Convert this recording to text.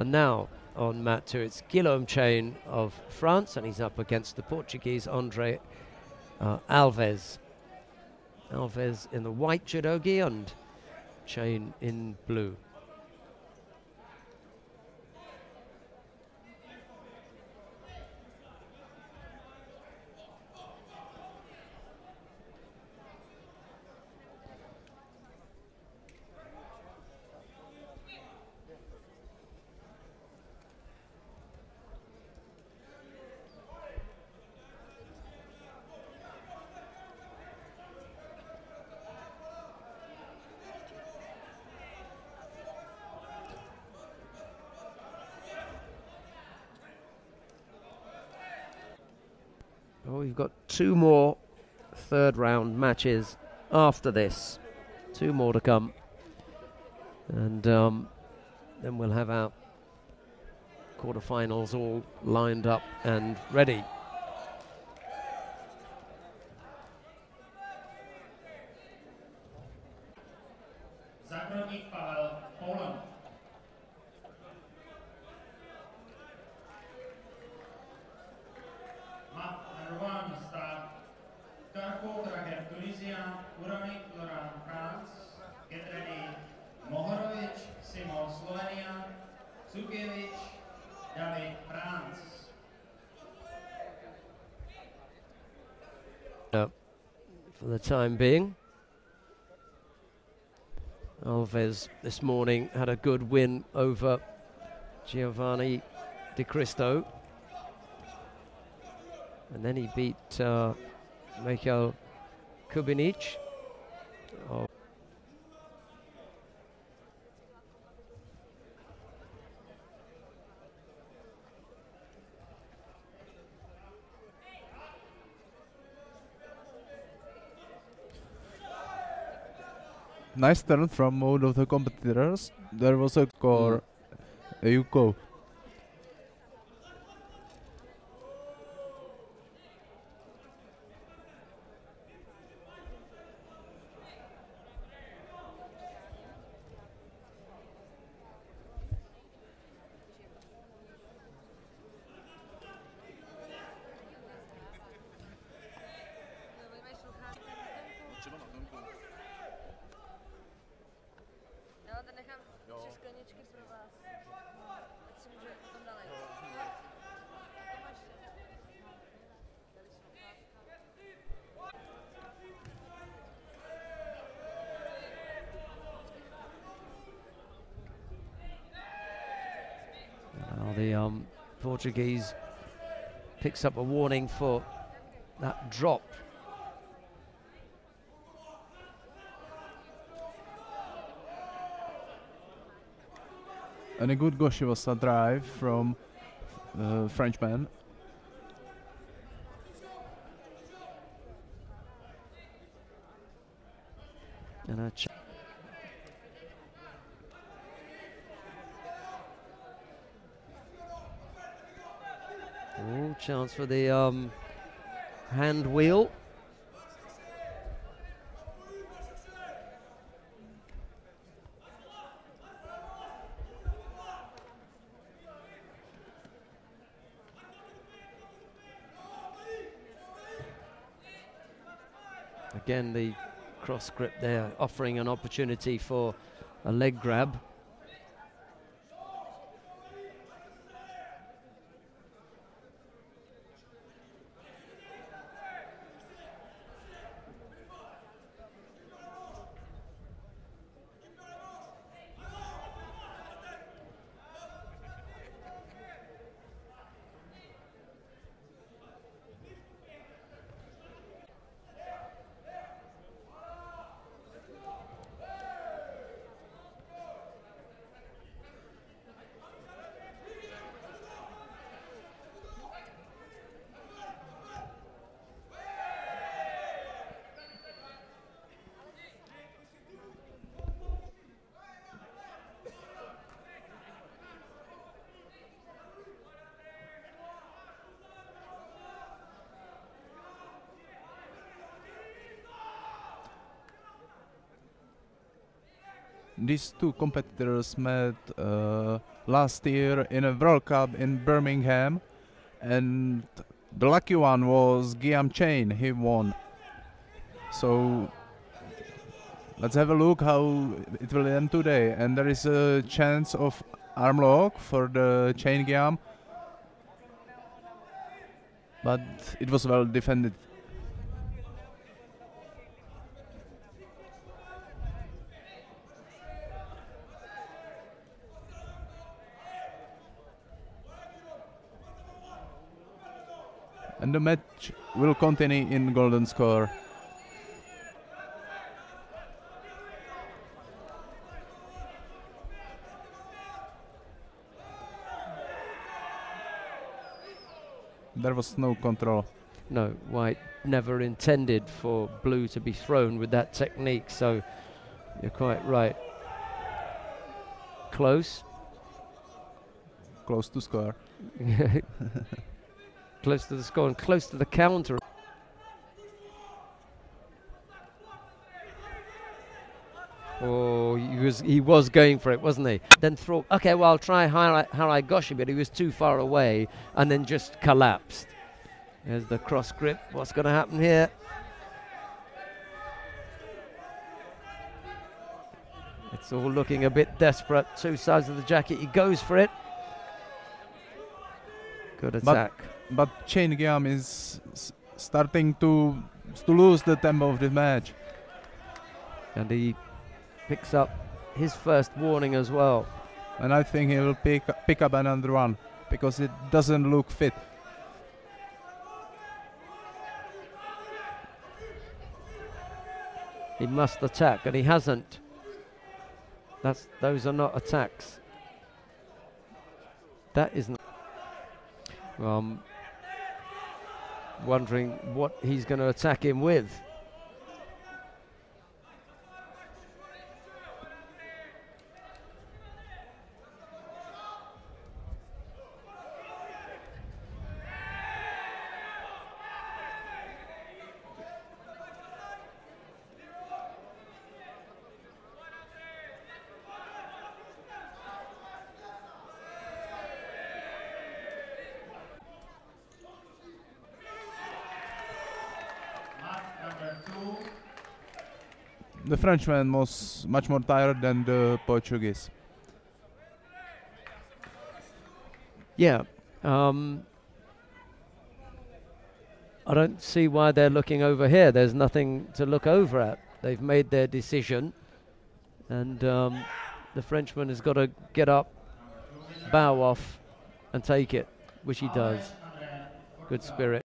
And now on mat two, it's Guillaume Chaine of France, and he's up against the Portuguese Andre uh, Alves. Alves in the white judogi and Chaine in blue. Oh, we've got two more third round matches after this. Two more to come. And um, then we'll have our quarterfinals all lined up and ready. France. for the time being. Alves this morning had a good win over Giovanni Di Cristo. And then he beat uh, Mikhail Kubinic. Nice turn from all of the competitors. There was a score. Uh, you Portuguese picks up a warning for that drop. And a good Goshiwasa drive from uh, Frenchman. And a Oh, chance for the um, hand wheel. Again, the cross grip there, offering an opportunity for a leg grab. These two competitors met uh, last year in a World Cup in Birmingham, and the lucky one was Guillaume Chaine. He won. So let's have a look how it will end today. And there is a chance of arm lock for the Chaine Guillaume, but it was well defended. And the match will continue in golden score. There was no control. No, white never intended for blue to be thrown with that technique, so you're quite right. Close. Close to score. close to the score and close to the counter. Oh, he was he was going for it, wasn't he? Then throw. Okay, well I'll try Harai, Harai Goshi, but he was too far away, and then just collapsed. There's the cross grip. What's going to happen here? It's all looking a bit desperate. Two sides of the jacket. He goes for it. Good But- attack. But Chaine Guillaume is starting to to lose the tempo of the match. and he picks up his first warning as well. And I think he will pick pick up another one because it doesn't look fit. He must attack, and he hasn't. That's those are not attacks. That isn't. Well, I'm wondering what he's going to attack him with. The Frenchman was much more tired than the Portuguese. Yeah. Um, I don't see why they're looking over here. There's nothing to look over at. They've made their decision, and um, the Frenchman has got to get up, bow off, and take it, which he does. Good spirit.